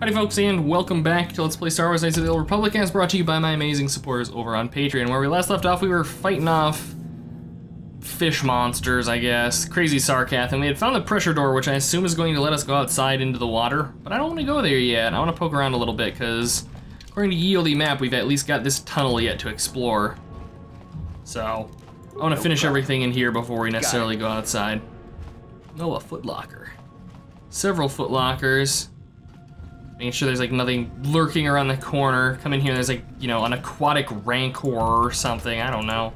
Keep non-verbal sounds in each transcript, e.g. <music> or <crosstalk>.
Howdy folks and welcome back to Let's Play Star Wars Knights of the Old Republic as brought to you by my amazing supporters over on Patreon. Where we last left off we were fighting off fish monsters, I guess, crazy Selkath, and we had found the pressure door which I assume is going to let us go outside into the water, but I don't want to go there yet. I want to poke around a little bit because according to Yieldy map we've at least got this tunnel yet to explore. So, I want to finish everything in here before we necessarily go outside. Oh, a footlocker. Several footlockers. Making sure there's like nothing lurking around the corner. Come in here, there's like, you know, an aquatic rancor or something, I don't know.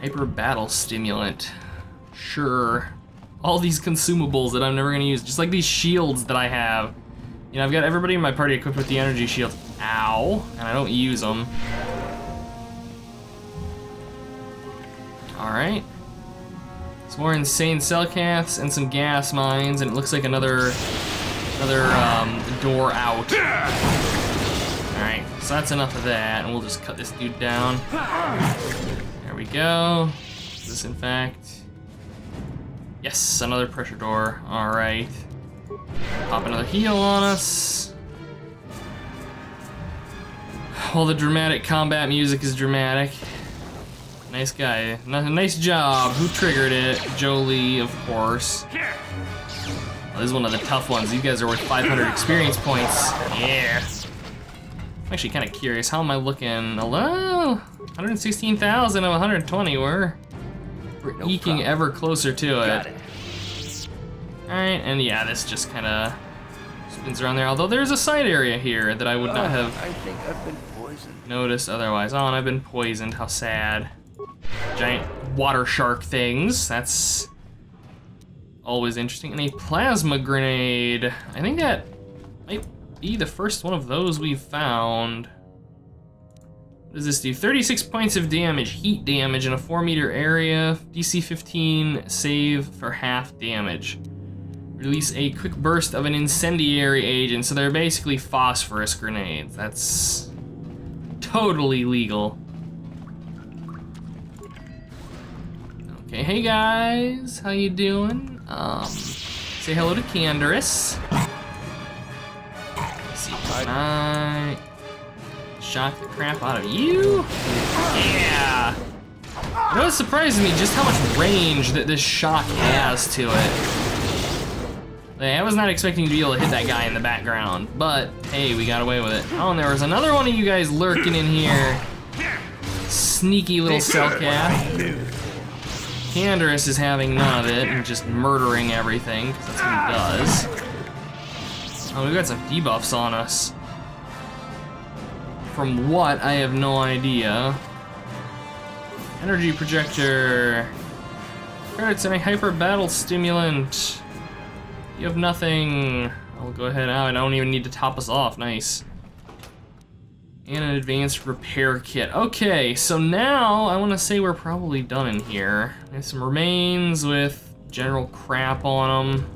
Hyper battle stimulant. Sure. All these consumables that I'm never gonna use, just like these shields that I have. You know, I've got everybody in my party equipped with the energy shield. Ow, and I don't use them. All right. Some more insane Selkaths and some gas mines, and it looks like another another um, door out. Alright, so that's enough of that, and we'll just cut this dude down. There we go. Is this in fact? Yes, another pressure door. Alright. Pop another heal on us. All the dramatic combat music is dramatic. Nice guy. Nice job. Who triggered it? Jolee, of course. This is one of the tough ones. These guys are worth 500 experience points. Yeah. I'm actually kind of curious. How am I looking? Hello? 116,000 of 120. We're, we're no eking problem. ever closer to it. it. Alright, and yeah, this just kind of spins around there. Although there's a side area here that I would not have I think I've been poisoned. noticed otherwise. Oh, and I've been poisoned. How sad. Giant water shark things. That's always interesting. And a plasma grenade. I think that might be the first one of those we've found. What does this do? 36 points of damage, heat damage in a 4 meter area. DC 15 save for half damage. Release a quick burst of an incendiary agent. So they're basically phosphorus grenades. That's totally legal. Okay, hey guys, how you doing? Um, say hello to Canderous. see, I shock the crap out of you? Yeah! That was surprising me just how much range that this shock has to it. I was not expecting to be able to hit that guy in the background, but hey, we got away with it. Oh, and there was another one of you guys lurking in here. Sneaky little Selkath. Canderous is having none of it and just murdering everything, that's what he does. Oh, we got some debuffs on us. From what, I have no idea. Energy projector. Credits and a hyper battle stimulant. You have nothing. I'll go ahead now. I don't even need to top us off. Nice. And an advanced repair kit. Okay, so now I want to say we're probably done in here. I have some remains with general crap on them.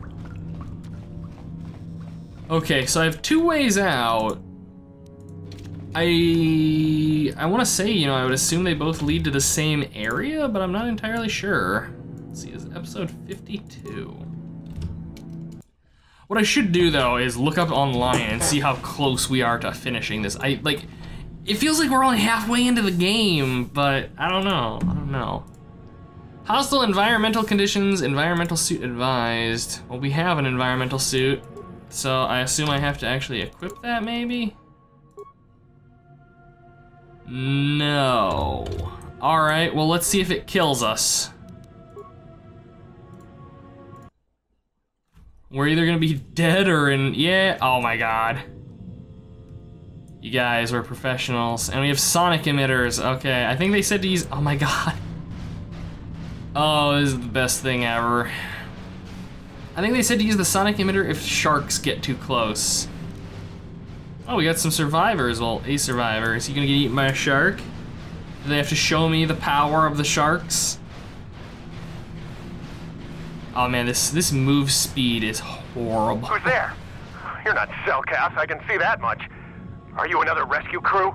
Okay, so I have two ways out. I I want to say, you know, I would assume they both lead to the same area, but I'm not entirely sure. Let's see, is episode 52. What I should do though is look up online and see how close we are to finishing this. I like it feels like we're only halfway into the game, but I don't know. I don't know. Hostile environmental conditions, environmental suit advised. Well, we have an environmental suit, so I assume I have to actually equip that, maybe? No. All right, well, let's see if it kills us. We're either gonna be dead or in, yeah, oh my God. You guys, we're professionals. And we have sonic emitters. Okay, I think they said to use, oh my god. Oh, this is the best thing ever. I think they said to use the sonic emitter if sharks get too close. Oh, we got some survivors. Well, a survivor. Is he gonna get eaten by a shark? Do they have to show me the power of the sharks? Oh man, this this move speed is horrible. Who's there? You're not Selkath, I can see that much. Are you another rescue crew?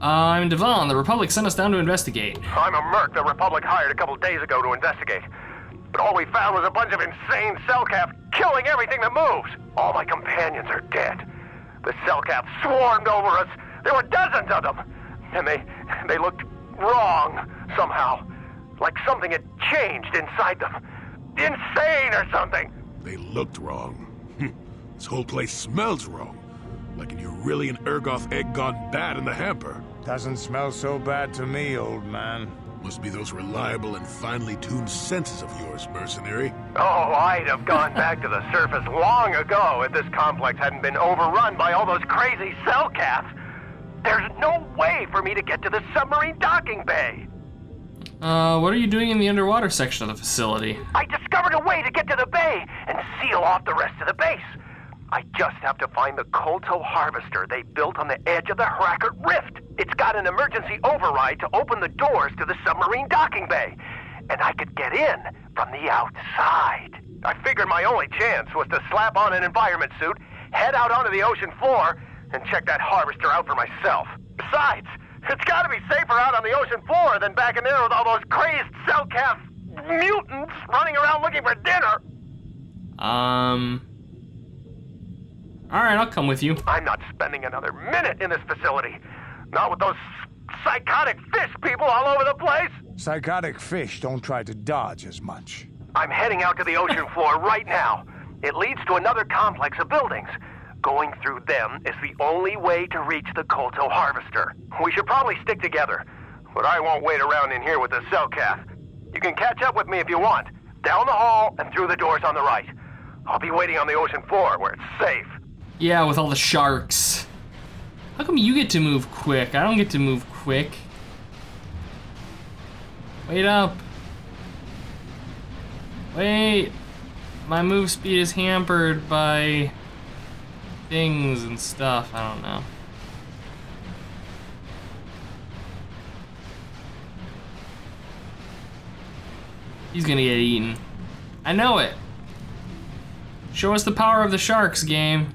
Uh, I'm Devon. The Republic sent us down to investigate. I'm a merc the Republic hired a couple days ago to investigate. but all we found was a bunch of insane Selkath killing everything that moves. All my companions are dead. The Selkath swarmed over us. There were dozens of them. And they, they looked wrong somehow. Like something had changed inside them. Insane or something. They looked wrong. <laughs> this whole place smells wrong. Like an Aurelian Ergoth egg gone bad in the hamper. Doesn't smell so bad to me, old man. Must be those reliable and finely tuned senses of yours, mercenary. Oh, I'd have gone <laughs> back to the surface long ago if this complex hadn't been overrun by all those crazy Selkaths. There's no way for me to get to the submarine docking bay. Uh, what are you doing in the underwater section of the facility? I discovered a way to get to the bay and seal off the rest of the base. I just have to find the Kolto harvester they built on the edge of the Hrakert Rift. It's got an emergency override to open the doors to the submarine docking bay. And I could get in from the outside. I figured my only chance was to slap on an environment suit, head out onto the ocean floor, and check that harvester out for myself. Besides, it's gotta be safer out on the ocean floor than back in there with all those crazed Selkath mutants running around looking for dinner. Um. Alright, I'll come with you. I'm not spending another minute in this facility. Not with those psychotic fish people all over the place. Psychotic fish don't try to dodge as much. I'm heading out to the ocean floor right now. It leads to another complex of buildings. Going through them is the only way to reach the Kolto harvester. We should probably stick together, but I won't wait around in here with the Selkath. You can catch up with me if you want. Down the hall and through the doors on the right. I'll be waiting on the ocean floor where it's safe. Yeah, with all the sharks. How come you get to move quick? I don't get to move quick. Wait up. Wait. My move speed is hampered by things and stuff. I don't know. He's gonna get eaten. I know it. Show us the power of the sharks, game.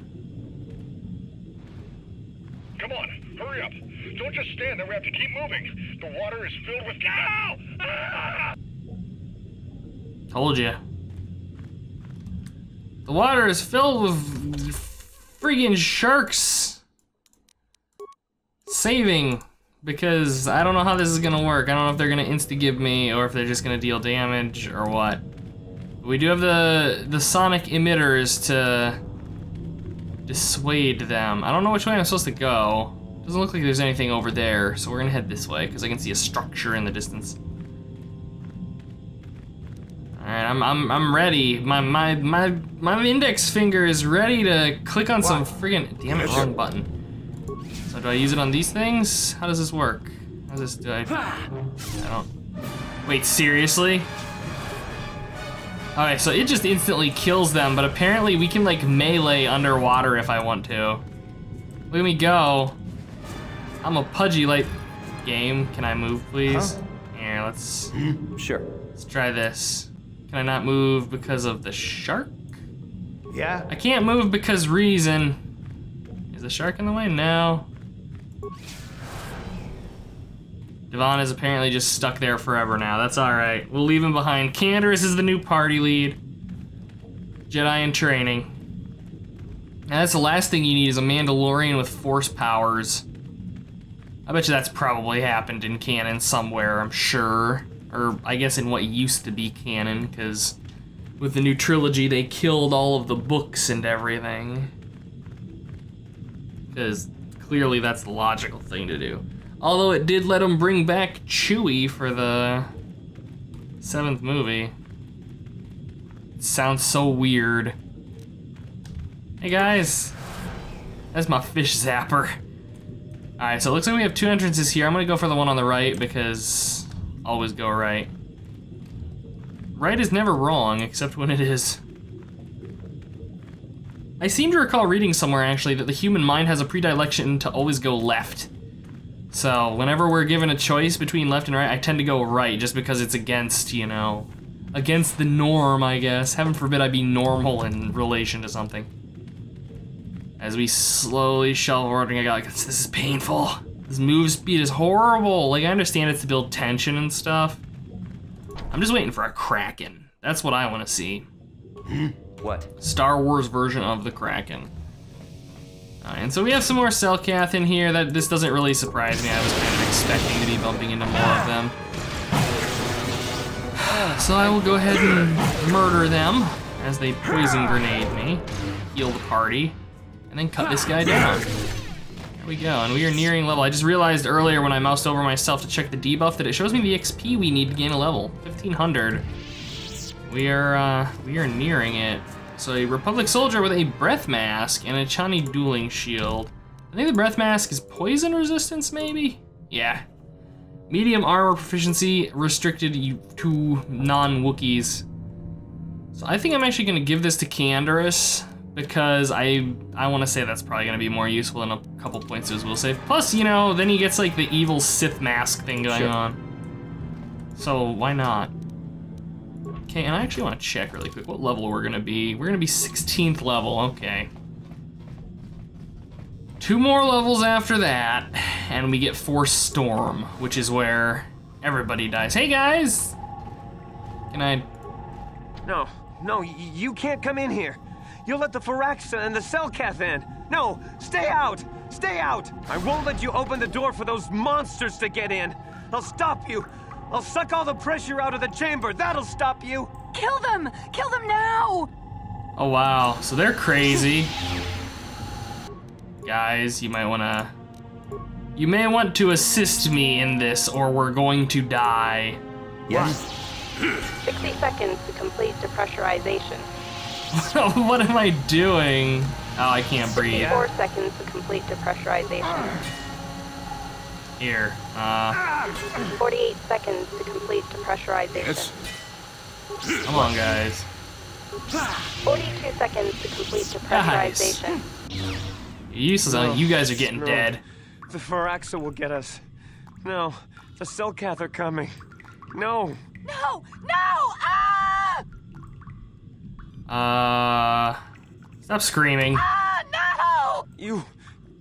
Don't just stand there, we have to keep moving. The water is filled with... Ow! Ah! Told you. The water is filled with friggin' sharks. Saving. Because I don't know how this is gonna work. I don't know if they're gonna insta-give me or if they're just gonna deal damage or what. We do have the the sonic emitters to dissuade them. I don't know which way I'm supposed to go. Doesn't look like there's anything over there, so we're gonna head this way because I can see a structure in the distance. All right, I'm I'm I'm ready. My my my my index finger is ready to click on some friggin' damn it wrong button. So do I use it on these things? How does this work? How does this do I? I don't. Wait, seriously? Alright, so it just instantly kills them, but apparently we can like melee underwater if I want to. Look at me go. I'm a pudgy light game. Can I move, please? Yeah, let's <clears throat> Sure. let's try this. Can I not move because of the shark? Yeah? I can't move because reason. Is the shark in the way? No. Devon is apparently just stuck there forever now. That's alright. We'll leave him behind. Canderous is the new party lead. Jedi in training. Now that's the last thing you need is a Mandalorian with force powers. I bet you that's probably happened in canon somewhere, I'm sure. Or I guess in what used to be canon, because with the new trilogy they killed all of the books and everything. Because clearly that's the logical thing to do. Although it did let them bring back Chewie for the seventh movie. Sounds so weird. Hey guys, that's my fish zapper. All right, so it looks like we have two entrances here. I'm gonna go for the one on the right because always go right. Right is never wrong, except when it is. I seem to recall reading somewhere actually that the human mind has a predilection to always go left. So whenever we're given a choice between left and right, I tend to go right just because it's against, you know, against the norm, I guess. Heaven forbid I be normal in relation to something. As we slowly shelve ordering, I got like, this is painful. This move speed is horrible. Like, I understand it's to build tension and stuff. I'm just waiting for a Kraken. That's what I want to see. What? Star Wars version of the Kraken. Uh, and so we have some more Selkath in here. That this doesn't really surprise me. I was kind of expecting to be bumping into more of them. <sighs> So I will go ahead and murder them as they poison grenade me, heal the party, and then cut this guy down. There we go, and we are nearing level. I just realized earlier when I moused over myself to check the debuff that it shows me the XP we need to gain a level, 1500. We are uh, we are nearing it. So a Republic soldier with a breath mask and an Echani dueling shield. I think the breath mask is poison resistance, maybe? Yeah. Medium armor proficiency restricted to non-Wookiees. So I think I'm actually gonna give this to Canderous because I I want to say that's probably gonna be more useful than a couple points as will save. Plus, you know, then he gets like the evil Sith mask thing going Sure. on. So why not? Okay, and I actually want to check really quick what level we're gonna be. We're gonna be 16th level. Okay. Two more levels after that, and we get Force Storm, which is where everybody dies. Hey guys! Can I No, no, you can't come in here. You'll let the Firaxa and the Selkath in. No, stay out! Stay out! I won't let you open the door for those monsters to get in. I'll stop you. I'll suck all the pressure out of the chamber. That'll stop you. Kill them! Kill them now! Oh wow, so they're crazy. Guys, you might wanna. You may want to assist me in this, or we're going to die. Yes? 60 seconds to complete depressurization. <laughs> what am I doing? Oh, I can't breathe. 4 seconds to complete depressurization. Here. Uh, 48 seconds to complete depressurization. Yes? come on, guys. 42 seconds to complete depressurization. You, useless, you guys are getting No. dead. The Firaxa will get us. No, the Selkath are coming. No. No! No! Ah! Uh, stop screaming. Ah, no! You.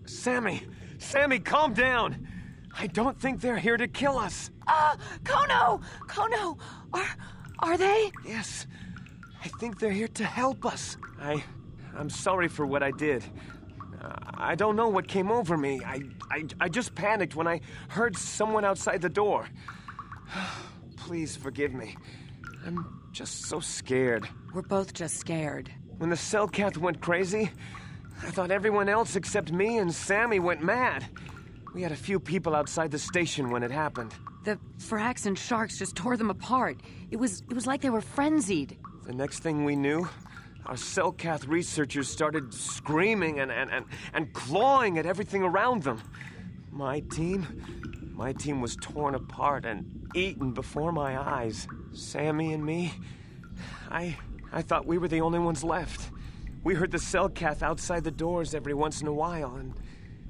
Sammy. Sammy, calm down. I don't think they're here to kill us. Ah, Kono! Kono! Are. are they? Yes. I think they're here to help us. I. I'm sorry for what I did. Uh, I don't know what came over me. I, I, I just panicked when I heard someone outside the door. <sighs> Please forgive me. I'm just so scared. We're both just scared. When the Selkath went crazy, I thought everyone else except me and Sammy went mad. We had a few people outside the station when it happened. The Frax and sharks just tore them apart. It was it was like they were frenzied. The next thing we knew, our Selkath researchers started screaming and, and, and, and clawing at everything around them. My team, my team was torn apart and eaten before my eyes. Sammy and me, I, I thought we were the only ones left. We heard the Selkath outside the doors every once in a while, and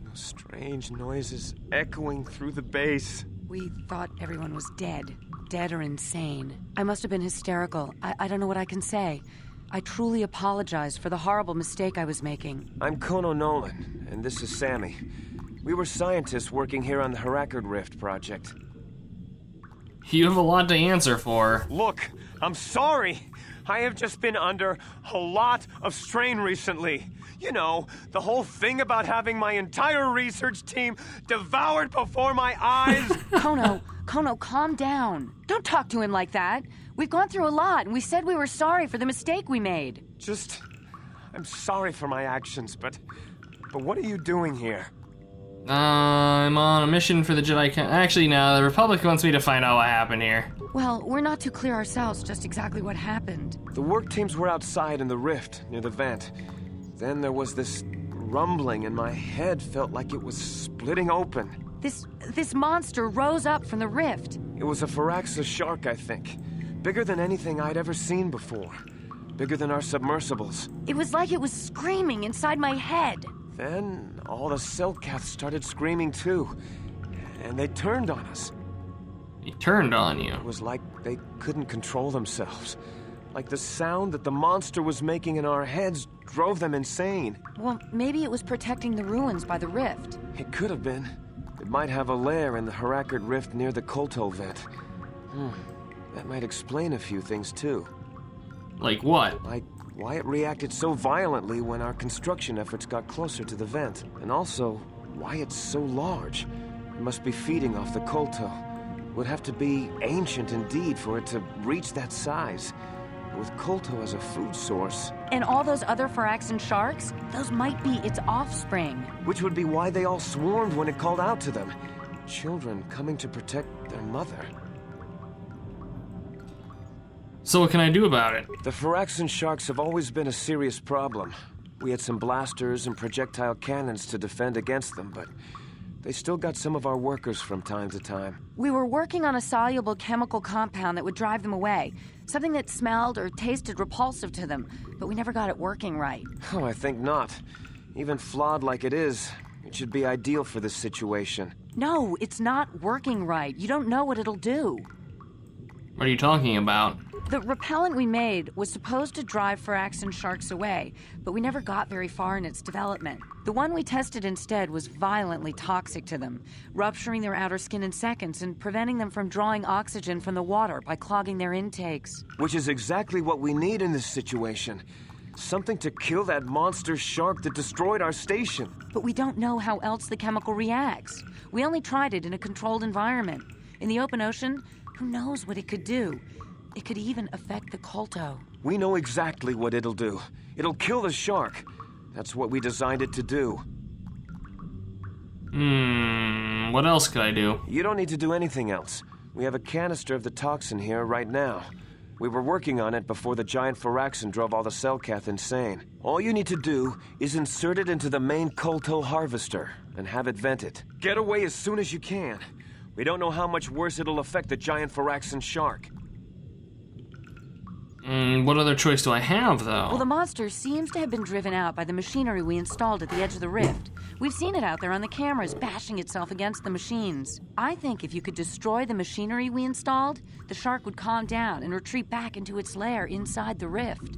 those strange noises echoing through the base. We thought everyone was dead. Dead or insane. I must have been hysterical. I, I don't know what I can say. I truly apologize for the horrible mistake I was making. I'm Kono Nolan, and this is Sammy. We were scientists working here on the Hrakert Rift project. You have a lot to answer for. Look, I'm sorry. I have just been under a lot of strain recently. You know, the whole thing about having my entire research team devoured before my eyes. <laughs> Kono, Kono, calm down. Don't talk to him like that. We've gone through a lot, and we said we were sorry for the mistake we made. just. I'm sorry for my actions, but. But what are you doing here? Uh, I'm on a mission for the Jedi. Con- Actually, no, the Republic wants me to find out what happened here. Well, we're not too clear ourselves just exactly what happened. The work teams were outside in the rift near the vent. Then there was this rumbling, and my head felt like it was splitting open. This this monster rose up from the rift. It was a Firaxa shark, I think. Bigger than anything I'd ever seen before. Bigger than our submersibles. It was like it was screaming inside my head. Then all the Selkaths started screaming too. And they turned on us. He turned on you. It was like they couldn't control themselves. Like the sound that the monster was making in our heads drove them insane. Well, maybe it was protecting the ruins by the rift. It could have been. It might have a lair in the Hrakert Rift near the Kolto vent. Hmm. That might explain a few things too. Like what? Like why it reacted so violently when our construction efforts got closer to the vent. And also, why it's so large. It must be feeding off the Kolto. Would have to be ancient indeed for it to reach that size. With Kolto as a food source, And all those other Firaxan sharks? Those might be its offspring. which would be why they all swarmed when it called out to them. Children coming to protect their mother. So what can I do about it? The Firaxan sharks have always been a serious problem. We had some blasters and projectile cannons to defend against them, but they still got some of our workers from time to time. We were working on a soluble chemical compound that would drive them away. Something that smelled or tasted repulsive to them, but we never got it working right. Oh, I think not. Even flawed like it is, it should be ideal for this situation. No, it's not working right. You don't know what it'll do. What are you talking about? The repellent we made was supposed to drive Firaxan sharks away, but we never got very far in its development. The one we tested instead was violently toxic to them, rupturing their outer skin in seconds and preventing them from drawing oxygen from the water by clogging their intakes. Which is exactly what we need in this situation. Something to kill that monster shark that destroyed our station. But we don't know how else the chemical reacts. We only tried it in a controlled environment. In the open ocean, who knows what it could do? It could even affect the Kolto. We know exactly what it'll do. It'll kill the shark. That's what we designed it to do. Hmm, what else could I do? You don't need to do anything else. We have a canister of the toxin here right now. We were working on it before the giant Firaxan drove all the Selkath insane. All you need to do is insert it into the main Kolto harvester and have it vented. Get away as soon as you can. We don't know how much worse it'll affect the giant Firaxan shark. Mm, what other choice do I have, though? Well, the monster seems to have been driven out by the machinery we installed at the edge of the rift. We've seen it out there on the cameras, bashing itself against the machines. I think if you could destroy the machinery we installed, the shark would calm down and retreat back into its lair inside the rift.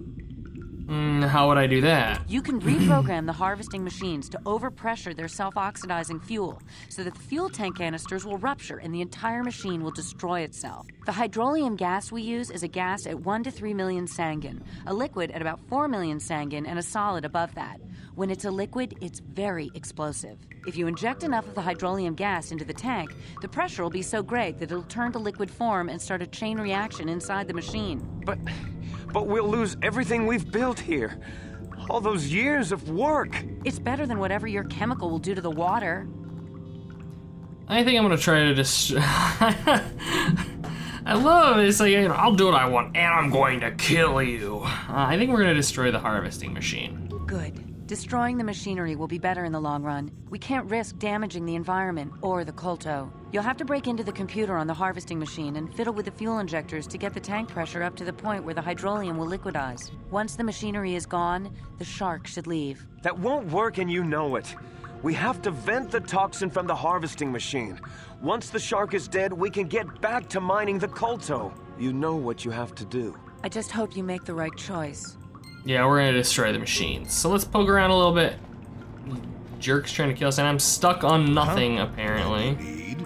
Mm, how would I do that? You can reprogram the harvesting machines to overpressure their self oxidizing fuel so that the fuel tank canisters will rupture and the entire machine will destroy itself. The hydrolium gas we use is a gas at 1 to 3 million sangin, a liquid at about 4 million sangin, and a solid above that. When it's a liquid, it's very explosive. If you inject enough of the hydrolium gas into the tank, the pressure will be so great that it'll turn to liquid form and start a chain reaction inside the machine. But. But we'll lose everything we've built here. All those years of work. It's better than whatever your chemical will do to the water. I think I'm gonna try to just. <laughs> I love it. It's like, you know, I'll do what I want, and I'm going to kill you. Uh, I think we're gonna destroy the harvesting machine. Good. Destroying the machinery will be better in the long run. We can't risk damaging the environment or the Kolto. You'll have to break into the computer on the harvesting machine and fiddle with the fuel injectors to get the tank pressure up to the point where the hydrolium will liquidize. Once the machinery is gone, the shark should leave. That won't work, and you know it. We have to vent the toxin from the harvesting machine. Once the shark is dead, we can get back to mining the Kolto. You know what you have to do. I just hope you make the right choice. Yeah, we're gonna destroy the machines. So let's poke around a little bit. Jerk's trying to kill us, and I'm stuck on nothing, apparently. Need?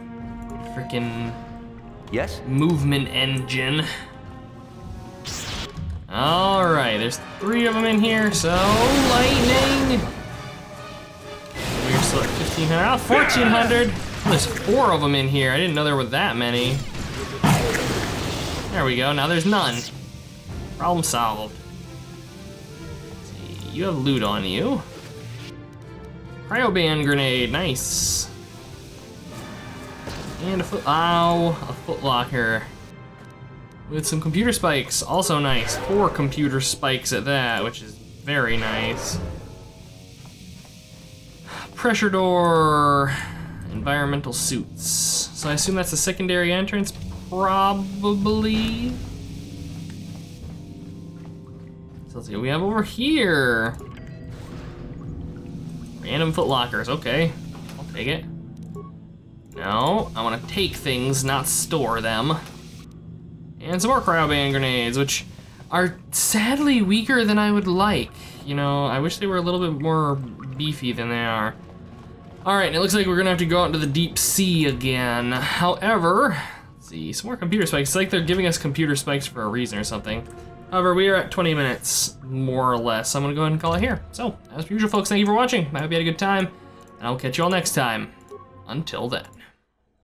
Freaking Yes? movement engine. Alright, there's three of them in here, so lightning! We're still at 1500, oh, 1400! There's four of them in here, I didn't know there were that many. There we go, now there's none. Problem solved. You have loot on you. Cryoband grenade, nice. And a foot, ow, a foot locker. With some computer spikes, also nice. Four computer spikes at that, which is very nice. Pressure door, environmental suits. So I assume that's a secondary entrance, probably. So let's see what we have over here. Random foot lockers, okay. I'll take it. No, I want to take things, not store them. And some more cryoband grenades, which are sadly weaker than I would like. You know, I wish they were a little bit more beefy than they are. All right, it looks like we're gonna have to go out into the deep sea again. However, let's see, some more computer spikes. It's like they're giving us computer spikes for a reason or something. However, we are at 20 minutes, more or less. I'm gonna go ahead and call it here. So, as usual, folks, thank you for watching. I hope you had a good time, and I'll catch you all next time. Until then.